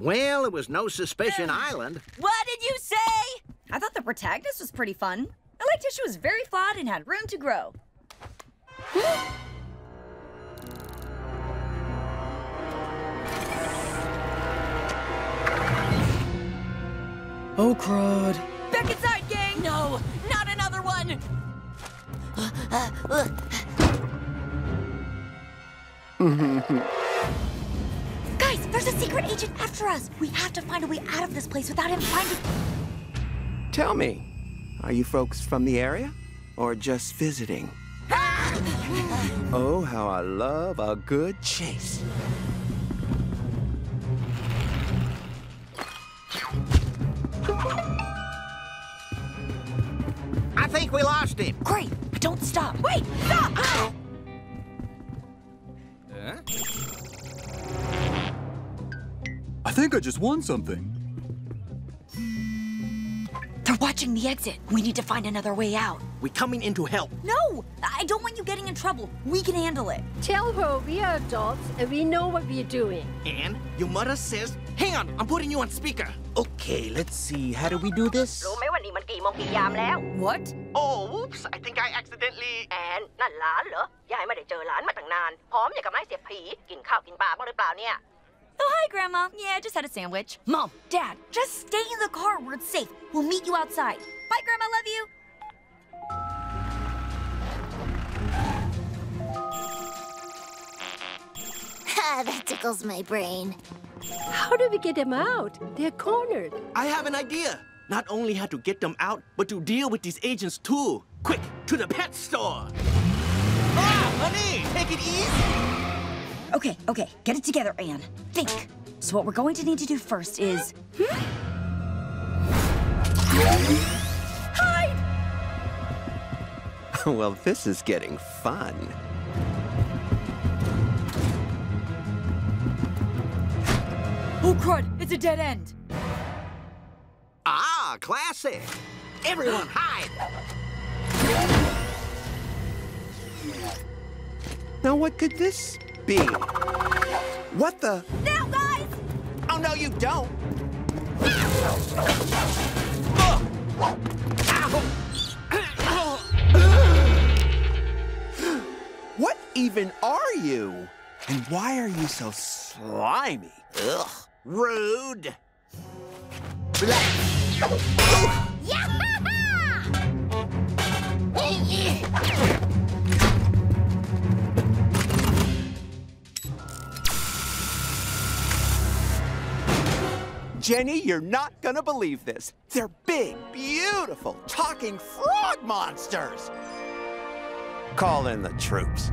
Well, it was no suspicion island. What did you say? I thought the protagonist was pretty fun. I liked how she was very flawed and had room to grow. Oh, crud. Back inside, gang! No, not another one! Guys, there's a secret agent after us. We have to find a way out of this place without him finding. Tell me, are you folks from the area? Or just visiting? oh, how I love a good chase. I think we lost him. Great, but don't stop. Wait, stop! Oh. I think I just won something. They're watching the exit. We need to find another way out. We coming in to help. No, I don't want you getting in trouble. We can handle it. Tell her we are adults and we know what we're doing. And your mother says, hang on, I'm putting you on speaker. Okay, let's see. How do we do this? รู้ไหมว่านี่มันกี่โมงกี่ยามแล้ว What? Oh, whoops, I think I accidentally... แอนนั่นหลานเหรอยายไม่ได้เจอหลานมาตั้งนาน พร้อมอย่างกับไม้เสียบผี กินข้าวกินปลาบ้างหรือเปล่าเนี่ย Oh, hi, Grandma. Yeah, I just had a sandwich. Mom, Dad, just stay in the car where it's safe. We'll meet you outside. Bye, Grandma. Love you. Ha, that tickles my brain. How do we get them out? They're cornered. I have an idea. Not only how to get them out, but to deal with these agents too. Quick, to the pet store. Ah, honey, take it easy. Okay, okay. Get it together, Anne. Think. So what we're going to need to do first is... Hide! well, this is getting fun. Oh, crud. It's a dead end. Ah, classic. Everyone hide. Now, what could this be? What the? Now, guys! Oh, no, you don't. What even are you? And why are you so slimy? Ugh, rude. Jenny, you're not gonna believe this. They're big, beautiful, talking frog monsters. Call in the troops.